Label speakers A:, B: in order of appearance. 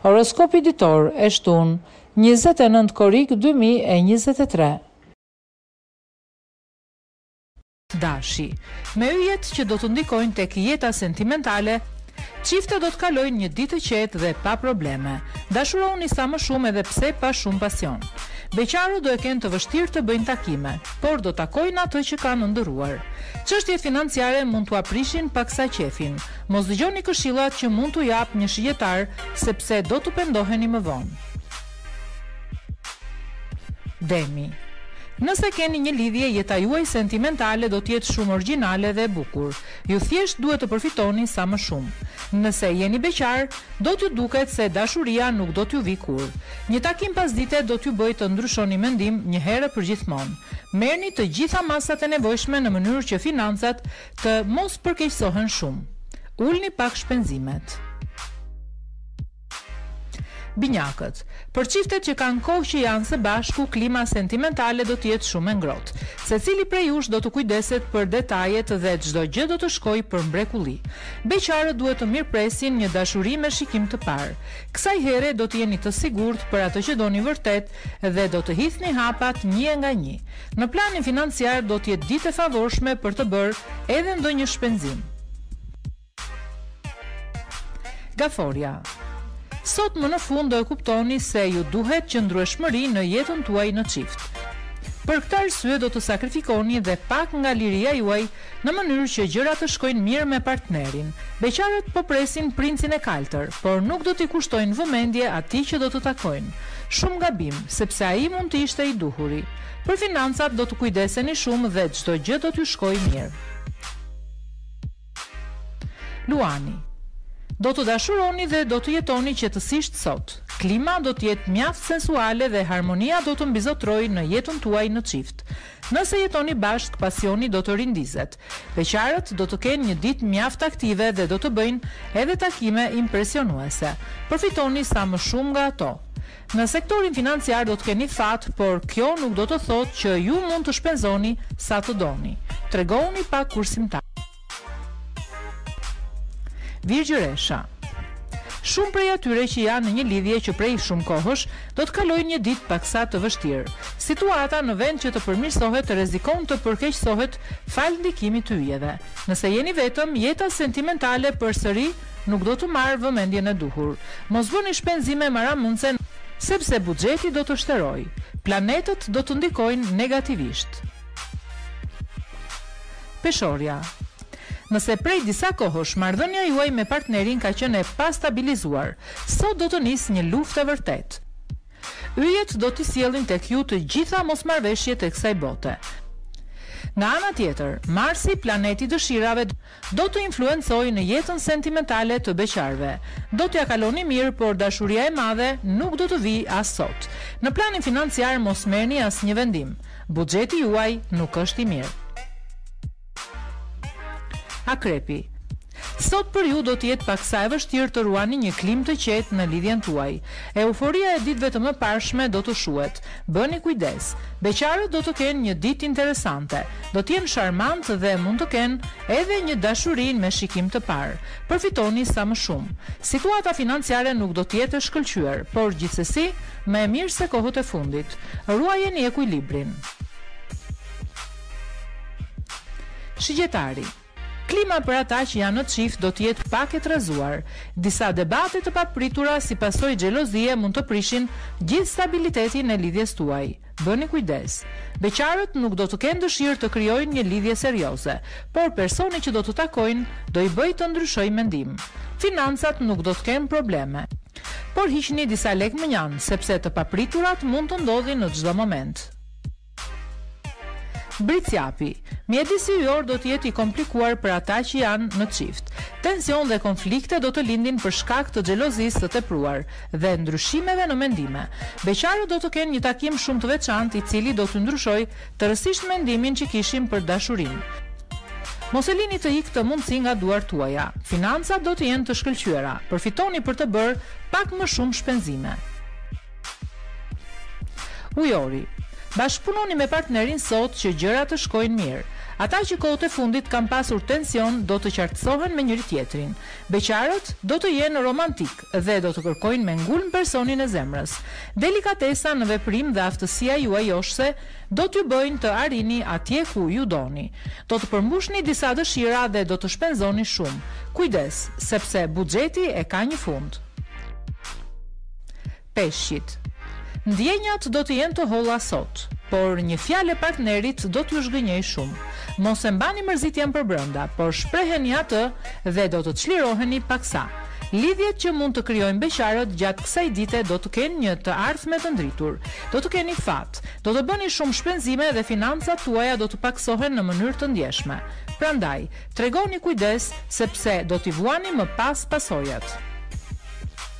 A: Horoskopi ditor e shtunë, njëzet e nëntë korrik dy mijë e njëzet e tre. Dashi. Me yjet që do të ndikojnë tek jeta sentimentale, çiftet do të kalojnë një ditë të qetë dhe pa probleme. Dashurohuni sa më shumë edhe pse pa shumë pasion. Beqarët do e kenë të vështirë të bëjnë takime, por do takojnë atë që kanë ëndërruar. Çështjet financiare mund t'ua prishin paksa qejfin. Mos dëgjoni këshillat që mund t'u japë një shigjetar, sepse do të pendoheni më vonë. Demi. Nëse keni një lidhje, jeta juaj sentimentale do të jetë shumë origjinale dhe e bukur. Ju thjesht duhet të përfitoni sa më shumë. Nëse jeni beqar, do t'ju duket se dashuria nuk do t'ju vijë kurrë. Një takim pasdite do t'ju bëjë të ndryshoni mendim një herë e përgjithmonë. Merrni të gjitha masat e nevojshme në mënyrë që financat të mos përkeqësohen shumë. Ulni pak shpenzimet. Binjakët. Për çiftet që kanë kohë që janë së bashku, klima sentimentale do të jetë shumë e ngrohtë. Secili prej jush do të kujdeset për detajet dhe çdo gjë do të shkojë për mrekulli. Beqarët duhet të mirëpresin një dashuri me shikim të parë. Kësaj here do të jeni të sigurt për atë që doni vërtet dhe do të hidhni hapat një nga një. Në planin financiar do të jetë ditë e favorshme për të bërë edhe ndonjë shpenzim. Gaforja Sot më në fund do e kuptoni se ju duhet qëndrueshmëri në jetën tuaj në çift. Për këtë arsye do të sakrifikoni dhe pak nga liria juaj në mënyrë që gjërat të shkojnë mirë me partnerin. Beqarët po presin princin e kaltër, por nuk do t'i kushtojnë vëmendje atij që do të takojnë. Shumë gabim, sepse ai mund të ishte i duhuri. Për financat do të kujdeseni shumë dhe çdo gjë do t'ju shkojë mirë. Luani Do të dashuroni dhe do të jetoni qetësisht sot. Klima do të jetë mjaft sensuale dhe harmonia do të mbizotërojë në jetën tuaj në çift. Nëse jetoni bashkë, pasioni do të rindizet. Beqarët do të kenë një ditë mjaft aktive dhe do të bëjnë edhe takime impresionuese. Përfitoni sa më shumë nga ato. Në sektorin financiar do të keni fat, por kjo nuk do të thotë që ju mund të shpenzoni sa të doni. Tregohuni pak kursimtar. Virgjëresha Shumë prej atyre që janë në një lidhje që prej shumë kohësh, do të kalojnë një ditë paksa të vështirë. Situata në vend që të përmirësohet rrezikon të përkeqësohet falë ndikimit të yjeve. Nëse jeni vetëm, jeta sentimentale përsëri nuk do të marrë vëmendjen e duhur. Mos bëni shpenzime marramendëse sepse buxheti do të shterojë. Planetët do të ndikojnë negativisht. Peshorja Nëse prej disa kohësh marrëdhënia juaj me partnerin ka qenë e pastabilizuar, sot do të nisë një luftë e vërtetë. Yjet do t'i sjellin tek ju të gjitha mosmarrëveshjet e kësaj bote. Nga ana tjetër, Marsi, planeti i dëshirave, Do të influencojë në jetën sentimentale të beqarëve. Do t'ia kaloni mirë, por dashuria e madhe nuk do të vijë as sot. Në planin financiar mos merrni asnjë vendim. Buxheti juaj nuk është i mirë. Akrepi. Sot për ju do të jetë paksa e vështirë të ruani një klimë të qetë në lidhjen tuaj. Euforia e ditëve të mëparshme do të shuhet. Bëni kujdes. Beqarët do të kenë një ditë interesante. Do të jenë sharmantë dhe mund të kenë edhe një dashuri me shikim të parë. Përfitoni sa më shumë. Situata financiare nuk do të jetë e shkëlqyer, por gjithsesi më e mirë se kohët e fundit. Ruajeni ekuilibrin. Shigjetari. Klima për ata që janë në çift do të jetë pak e trazuar. Disa debate të papritura si pasojë xhelozie mund të prishin gjithë stabilitetin e lidhjes tuaj. Bëni kujdes. Beqarët nuk do të kenë dëshirë të krijojnë një lidhje serioze, por personi që do të takojnë do i bëjë të ndryshojë mendim. Financat nuk do të kenë probleme. Por hiqni disa lekë mënjanë, sepse të papriturat mund të ndodhin në çdo moment. Bricjapi, Mjedisi yjor do të jetë i komplikuar për ata që janë në çift. Tension dhe konflikte do të lindin për shkak të xhelozisë të tepruar dhe ndryshimeve në mendime. Beqarët do të kenë një takim shumë të veçantë i cili do t'u ndryshojë tërësisht mendimin që kishin për dashurinë. Mos e lini t'ju ikë këtë mundësi nga duart tuaja. Financat do të jenë të shkëlqyera, përfitoni për të bërë pak më shumë shpenzime. Ujori. Bashkëpunoni me partnerin sot që gjërat të shkojnë mirë. Ata që kohët e fundit kanë pasur tension do të qartësohen me njëri-tjetrin. Beqarët do të jenë romantikë dhe do të kërkojnë me ngulm personin e zemrës. Delikatesa në veprim dhe aftësia juaj joshëse do t'ju bëjnë të arrini atje ku ju doni. Do të përmbushni disa dëshira dhe do të shpenzoni shumë. Kujdes, sepse buxheti e ka një fund. Peshqit. Ndjenjat do të jenë të holla sot, por një fjalë e partnerit do t'ju zhgënjejë shumë. Mos e mbani mërzitjen përbrenda, por shpreheni atë dhe do të çliroheni paksa. Lidhjet që mund të krijojnë beqarët gjatë kësaj dite do të kenë një të ardhme të ndritur. Do të keni fat. Do të bëni shumë shpenzime dhe financat tuaja do të pakësohen në mënyrë të ndjeshme. Prandaj, tregoni kujdes, sepse do t'i vuani më pas pasojat.